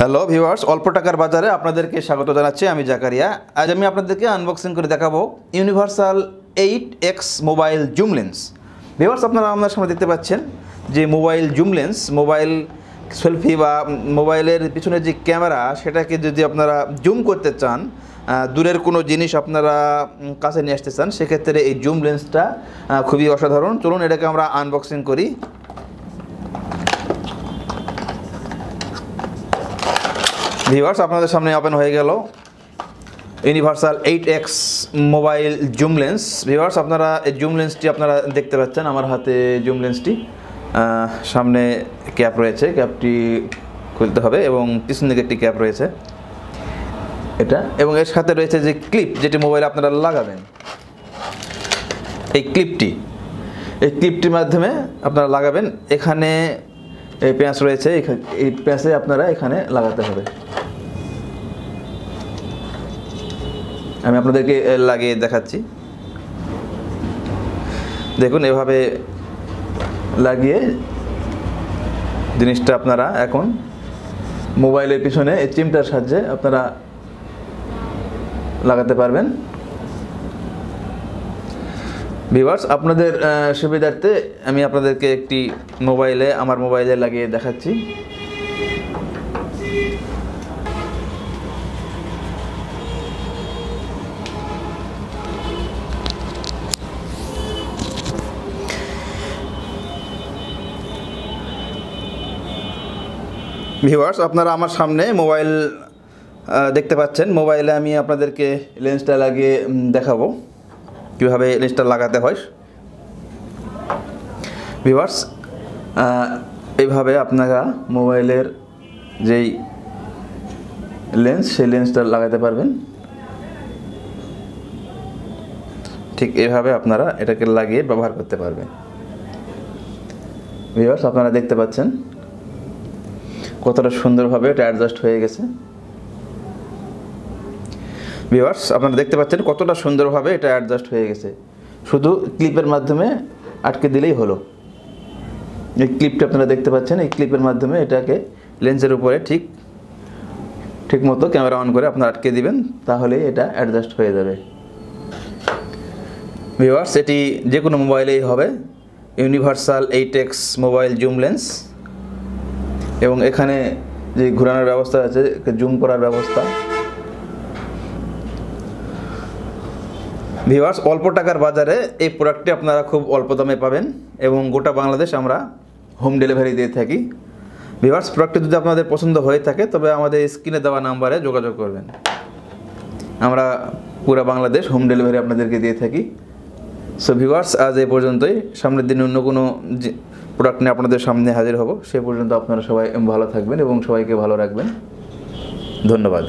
Hello viewers অল্প টাকার বাজারে আপনাদেরকে স্বাগত জানাচ্ছি। আমি জাকারিয়া। আজ আমি আপনাদেরকে আনবক্সিং করে দেখাবো universal eight X mobile zoom lens viewers আপনারা আপনার সামনে দেখতে পাচ্ছেন যে mobile zoom lens mobile selfie বা মোবাইলের পিছনে যে ক্যামেরা, সেটাকে যদি আপনারা জুম করতে চান দূরের কোনো জিনিস আপনারা কাছে নিয়ে আসতে চান, সেক্ষেত্রে এই জুম লেন্সটা খুবই অসাধারণ। চলুন এটাকে আমরা আনবক্সিং করি। ভিউয়ার্স আপনাদের সামনে ওপেন হয়ে গেল universal eight X mobile zoom lens viewers আপনারা এই জুম লেন্সটি আপনারা দেখতে পাচ্ছেন, আমার হাতে জুম লেন্সটি সামনে ক্যাপ রয়েছে ক্যাপটি খুলতে হবে এবং পিছন দিকে একটি ক্যাপ রয়েছে। এটা, এবং এর সাথে রয়েছে যে ক্লিপ যেটি মোবাইলে আপনারা লাগাবেন। এই ক্লিপটি এই ক্লিপটির মাধ্যমে আপনারা লাগাবেন। এখানে এই পেঁয়াজ রয়েছে এই পেঁয়াজে আপনারা এখানে লাগাতে হবে। আমি আপনাদেরকে লাগিয়ে দেখাচ্ছি। দেখুন, এভাবে লাগিয়ে জিনিসটা আপনারা এখন মোবাইলের পিছনে এই চিমটার সাহায্যে আপনারা লাগাতে পারবেন। ভিউয়ার্স আপনাদের সুবিধার্থে আমি আপনাদেরকে একটি মোবাইলে, আমার মোবাইলে লাগিয়ে দেখাচ্ছি। ভিউয়ার্স আপনারা আমার সামনে মোবাইল দেখতে পাচ্ছেন। মোবাইলে আমি আপনাদেরকে লেন্সটা লাগিয়ে দেখাবো। কীভাবে লেন্সটা লাগাতে হয়? ভিভার্স এইভাবে আপনারা মোবাইলের যেই লেন্স সেই লেন্সটা লাগাতে পারবেন। ঠিক এভাবে আপনারা এটাকে লাগিয়ে ব্যবহার করতে পারবেন। ভিভার্স আপনারা দেখতে পাচ্ছেন কতটা সুন্দরভাবে এটা অ্যাডজাস্ট হয়ে গেছে। ভিউয়ার্স আপনারা দেখতে পাচ্ছেন কতটা সুন্দরভাবে এটা অ্যাডজাস্ট হয়ে গেছে। শুধু ক্লিপের মাধ্যমে আটকে দিলেই হলো। এই ক্লিপটা আপনারা দেখতে পাচ্ছেন, এই ক্লিপের মাধ্যমে এটাকে লেন্সের উপরে ঠিক ঠিক মতো ক্যামেরা অন করে আপনারা আটকে দিবেন, তাহলেই এটা অ্যাডজাস্ট হয়ে যাবে। ভিউয়ার্স এটি যে কোনো মোবাইলেই হবে। Universal eight X mobile zoom lens এবং এখানে যে ঘোরানোর ব্যবস্থা আছে জুম করার ব্যবস্থা। ভিউয়ার্স, অল্প টাকার বাজারে এই প্রোডাক্টটি আপনারা খুব অল্প দামে পাবেন এবং গোটা বাংলাদেশ আমরা হোম ডেলিভারি দিয়ে থাকি। ভিউয়ার্স প্রোডাক্টটি যদি আপনাদের পছন্দ হয়ে থাকে, তবে আমাদের স্ক্রিনে দেওয়া নাম্বারে যোগাযোগ করবেন। আমরা পুরো বাংলাদেশ হোম ডেলিভারি আপনাদেরকে দিয়ে থাকি। সো ভিউয়ার্স, আজ এই পর্যন্তই। সামনের দিনে অন্য কোনো প্রোডাক্ট নিয়ে আপনাদের সামনে হাজির হব। সে পর্যন্ত আপনারা সবাই ভালো থাকবেন এবং সবাইকে ভালো রাখবেন। ধন্যবাদ।